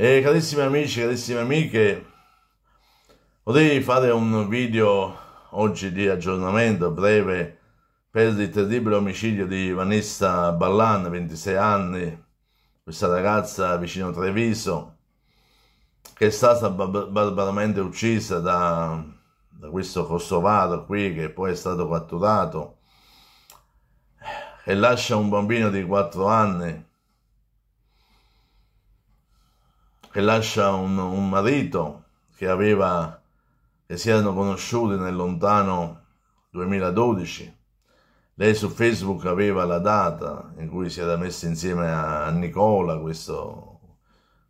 E carissimi amici, carissime amiche, vorrei fare un video oggi di aggiornamento breve per il terribile omicidio di Vanessa Ballan, 26 anni, questa ragazza vicino Treviso, che è stata barbaramente uccisa da, da questo kosovaro qui che poi è stato catturato e lascia un bambino di 4 anni che lascia un, un marito che aveva, che si erano conosciuti nel lontano 2012. Lei su Facebook aveva la data in cui si era messa insieme a Nicola, questo,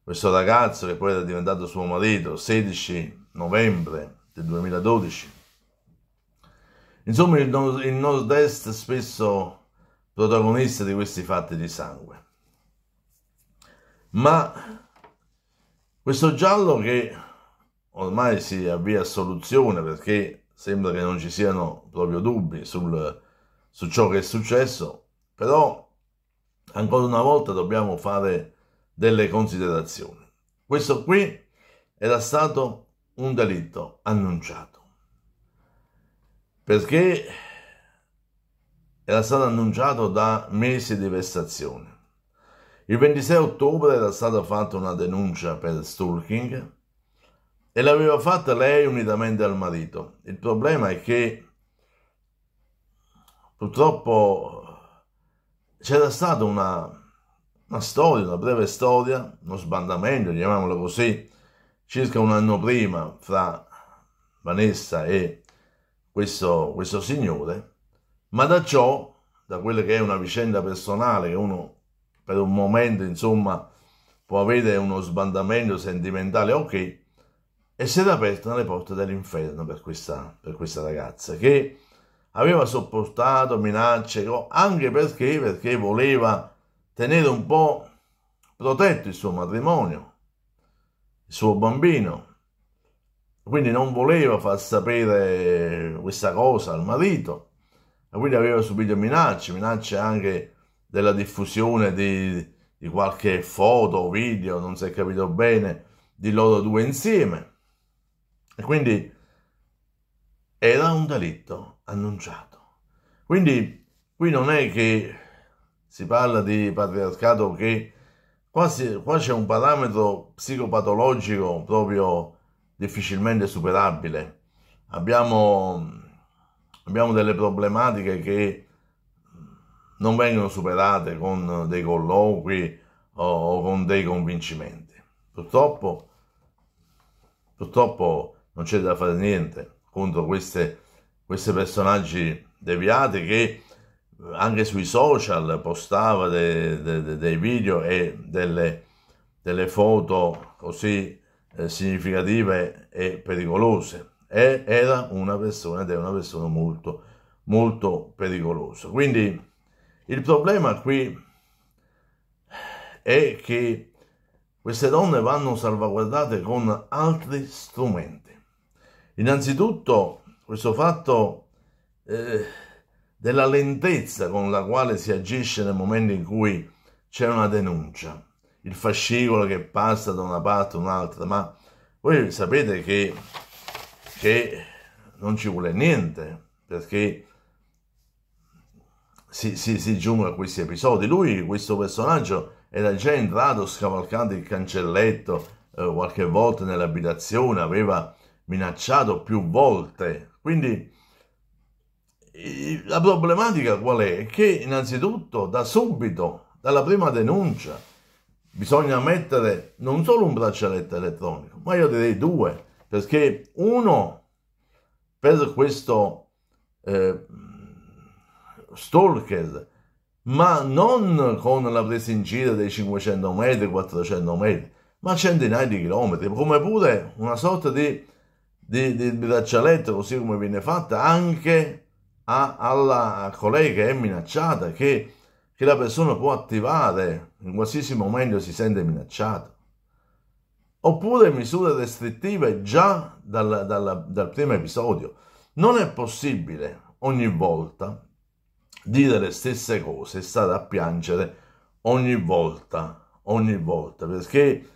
questo ragazzo che poi era diventato suo marito, 16 novembre del 2012. Insomma, il, il nord-est spesso protagonista di questi fatti di sangue. Ma questo giallo che ormai si avvia a soluzione perché sembra che non ci siano proprio dubbi sul, su ciò che è successo, però ancora una volta dobbiamo fare delle considerazioni. Questo qui era stato un delitto annunciato perché era stato annunciato da mesi di vessazione il 26 ottobre era stata fatta una denuncia per stalking e l'aveva fatta lei unitamente al marito. Il problema è che purtroppo c'era stata una, una storia, una breve storia, uno sbandamento, chiamiamolo così, circa un anno prima fra Vanessa e questo, questo signore, ma da ciò, da quella che è una vicenda personale che uno per un momento, insomma, può avere uno sbandamento sentimentale, ok, e si era aperta le porte dell'inferno per questa, per questa ragazza che aveva sopportato minacce, anche perché, perché voleva tenere un po' protetto il suo matrimonio, il suo bambino. Quindi non voleva far sapere questa cosa al marito, quindi aveva subito minacce, minacce anche della diffusione di, di qualche foto o video, non si è capito bene, di loro due insieme. E quindi era un delitto annunciato. Quindi qui non è che si parla di patriarcato che quasi, qua c'è un parametro psicopatologico proprio difficilmente superabile. Abbiamo, abbiamo delle problematiche che non vengono superate con dei colloqui o con dei convincimenti. Purtroppo, purtroppo non c'è da fare niente contro queste, questi personaggi deviati che anche sui social postava de, de, de, dei video e delle, delle foto così eh, significative e pericolose. E era una persona ed è una persona molto, molto pericolosa. Quindi il problema qui è che queste donne vanno salvaguardate con altri strumenti. Innanzitutto questo fatto eh, della lentezza con la quale si agisce nel momento in cui c'è una denuncia, il fascicolo che passa da una parte a un'altra, ma voi sapete che, che non ci vuole niente perché si, si, si giunge a questi episodi. Lui, questo personaggio, era già entrato scavalcando il cancelletto eh, qualche volta nell'abitazione, aveva minacciato più volte. Quindi la problematica qual è? Che innanzitutto da subito, dalla prima denuncia, bisogna mettere non solo un braccialetto elettronico, ma io direi due, perché uno per questo eh, stalker, ma non con la presa in giro dei 500 metri, 400 metri, ma centinaia di chilometri, come pure una sorta di, di, di braccialetto, così come viene fatta anche a, alla, colei che è minacciata, che, che la persona può attivare in qualsiasi momento si sente minacciata. Oppure misure restrittive già dal, dal, dal primo episodio. Non è possibile ogni volta dire le stesse cose e stare a piangere ogni volta, ogni volta, perché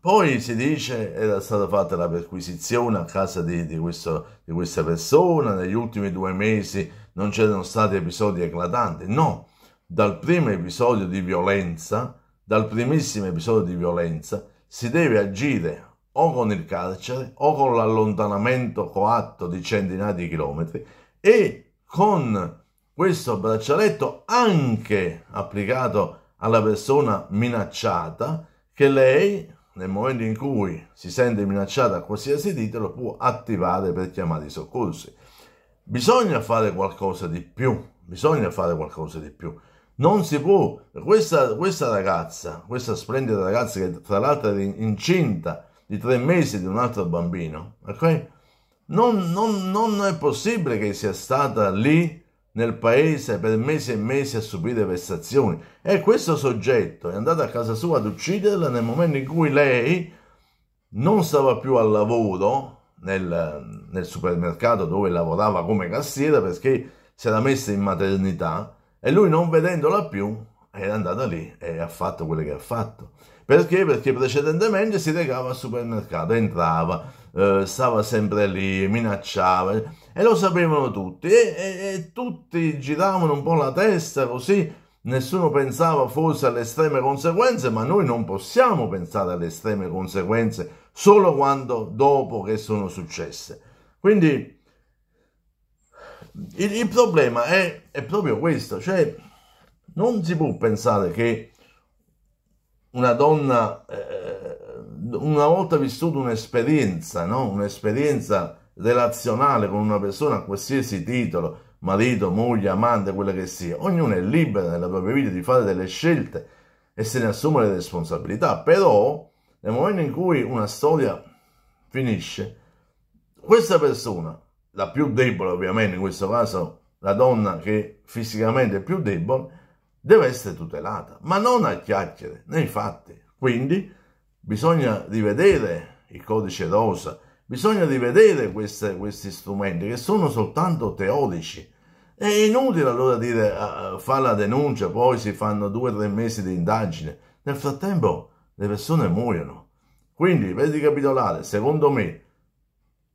Poi si dice era stata fatta la perquisizione a casa di, di, questo, di questa persona, negli ultimi due mesi non c'erano stati episodi eclatanti. No, dal primo episodio di violenza, dal primissimo episodio di violenza, si deve agire o con il carcere o con l'allontanamento coatto di centinaia di chilometri e con questo braccialetto anche applicato alla persona minacciata che lei nel momento in cui si sente minacciata a qualsiasi titolo può attivare per chiamare i soccorsi. Bisogna fare qualcosa di più, bisogna fare qualcosa di più. Non si può, questa, questa ragazza, questa splendida ragazza che tra l'altro è incinta di tre mesi di un altro bambino, ok? Non, non, non è possibile che sia stata lì nel paese per mesi e mesi a subire vessazioni e questo soggetto è andato a casa sua ad ucciderla nel momento in cui lei non stava più al lavoro nel, nel supermercato dove lavorava come cassiera perché si era messa in maternità e lui non vedendola più era andata lì e ha fatto quello che ha fatto. Perché? Perché precedentemente si recava al supermercato, entrava, eh, stava sempre lì, minacciava e lo sapevano tutti e, e, e tutti giravano un po' la testa così nessuno pensava forse alle estreme conseguenze, ma noi non possiamo pensare alle estreme conseguenze solo quando dopo che sono successe. Quindi il, il problema è, è, proprio questo, cioè non si può pensare che una donna, eh, una volta vissuta un'esperienza, no? un'esperienza relazionale con una persona a qualsiasi titolo, marito, moglie, amante, quello che sia, ognuno è libero nella propria vita di fare delle scelte e se ne assume le responsabilità, però nel momento in cui una storia finisce, questa persona, la più debole ovviamente in questo caso, la donna che fisicamente è più debole, deve essere tutelata, ma non a chiacchiere, nei fatti. Quindi bisogna rivedere il codice rosa, bisogna rivedere queste, questi strumenti che sono soltanto teorici. È inutile allora dire uh, fa la denuncia, poi si fanno due o tre mesi di indagine. Nel frattempo le persone muoiono. Quindi, per ricapitolare, secondo me,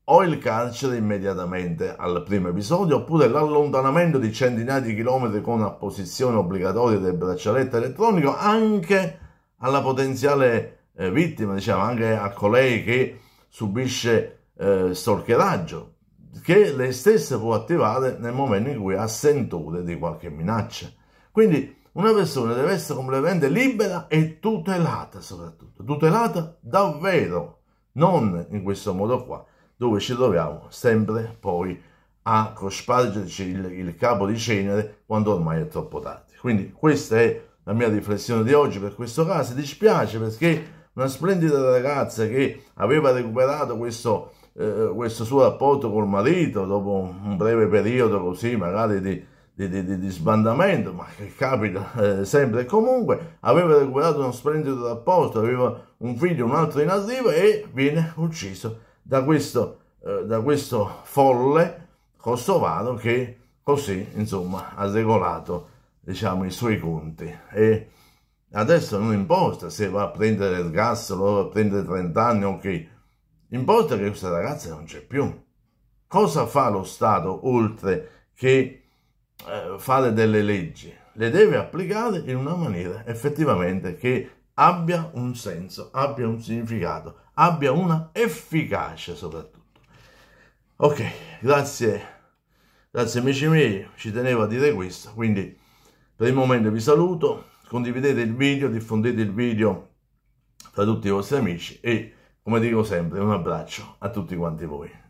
o il carcere immediatamente al primo episodio, oppure l'allontanamento di centinaia di chilometri con apposizione obbligatoria del braccialetto elettronico anche alla potenziale eh, vittima, diciamo, anche a colei che subisce eh, stalkeraggio, che lei stessa può attivare nel momento in cui ha sentore di qualche minaccia. Quindi una persona deve essere completamente libera e tutelata soprattutto, tutelata davvero, non in questo modo qua, dove ci troviamo sempre poi a cospargerci il, il capo di cenere quando ormai è troppo tardi. Quindi questa è la mia riflessione di oggi per questo caso, dispiace perché una splendida ragazza che aveva recuperato questo, eh, questo suo rapporto col marito dopo un breve periodo così magari di di, di, di, sbandamento, ma che capita eh, sempre e comunque, aveva recuperato uno splendido rapporto, aveva un figlio, un altro in arrivo e viene ucciso da questo, eh, da questo folle kosovaro che così, insomma, ha regolato, diciamo, i suoi conti. E adesso non importa se va a prendere il gas o va a prendere 30 anni, ok, importa che questa ragazza non c'è più. Cosa fa lo Stato oltre che eh, fare delle leggi, le deve applicare in una maniera effettivamente che abbia un senso, abbia un significato, abbia una efficacia soprattutto. Ok, grazie, grazie amici miei, ci tenevo a dire questo, quindi per il momento vi saluto, condividete il video, diffondete il video tra tutti i vostri amici e come dico sempre un abbraccio a tutti quanti voi.